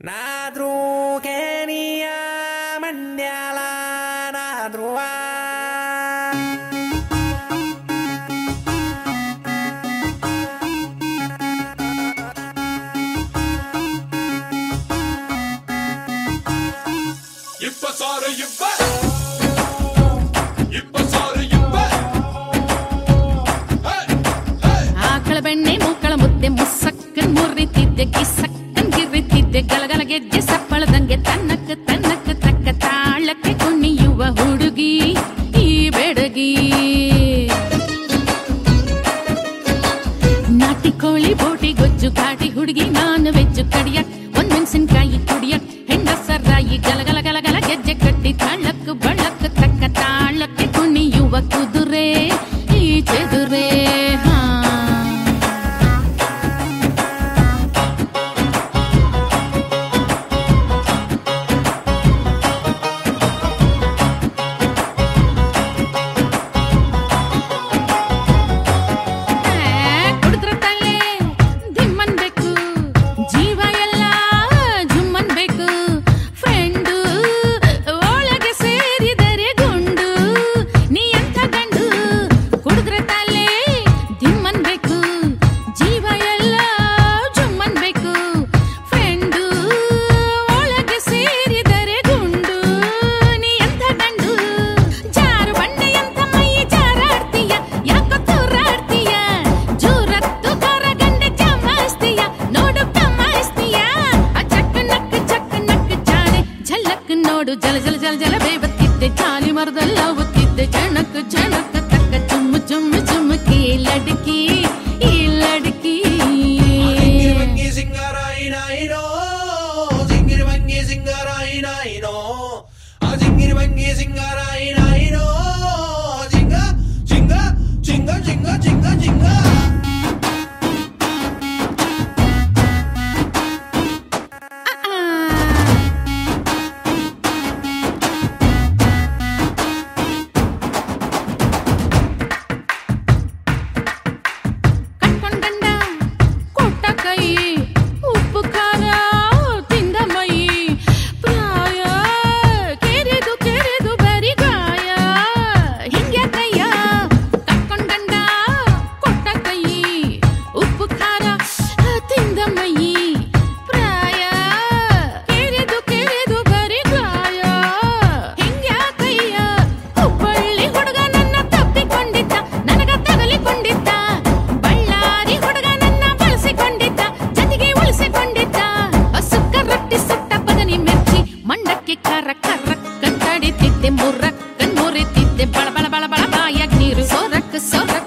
나드로 게니야 만냐라 나드로와 இப்ப. சாரு இப்ப இப்ப பெண்ணை மூக்கள முத்தே முசக்கன் முறை தித்த கிச ನೋಡು ಜಲ ಜಲ ಜಲ ಜಲ ಬೇವತ್ತಿದ್ದೆ ಖಾಲಿ ಮರದಲ್ಲ ಒತ್ತಿದ್ದೆ ಚಣಕ್ ಚಣಕ್ ತಕ್ಕ ಚುಮ್ ಚುಮ್ ಚುಮಕಿ ಲಡ್ಕಿ ಈ ಲಡ್ಕಿ ಮುರಕ್ಕ ಮುರಿತಿದ್ದೆ ಬಳಬಳ ಬಳಬಳ ಬಾಯಾಗ ನೀರು ಸೊರಕ್ಕ ಸೊರಕ್ಕ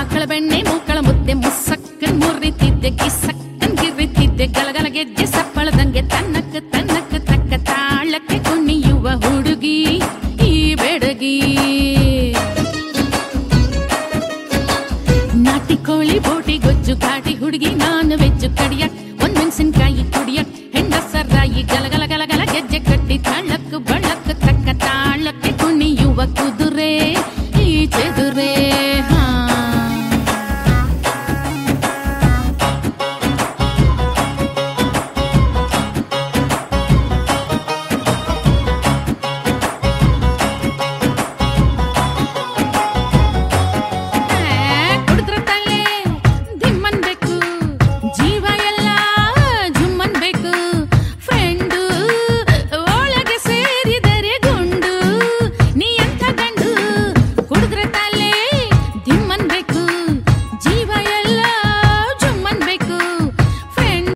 ಆಕಳ ಬೆಣ್ಣೆ, ಮೂಕಳ ಮುದ್ದೆ, ಮುಸಕ್ಕನ್ ಮುರಿತಿದ್ದೆ ಕಿಸಕ್ಕನ್ ಗಿರಿತಿದ್ದೆ, ಗಲಗಲ ಗೆಜ್ಜೆ, ಸಪ್ಪಳದಂಗೆ ತನ್ನಕ್ಕ ತನ್ನಕ್ಕ ತಕ್ಕ ತಾಳಕ್ಕೆ ಕುಣಿಯುವ ಹುಡುಗಿ ಈ ಬೆಡಗಿ. ನಾಟಿ ಕೋಳಿ, ಬೋಟಿ, ಗೊಜ್ಜು ಕಾಟಿ ಹುಡುಗಿ, ನಾನು ವೆಜ್ಜು, ಕಡಿಯಕ್ಕೆ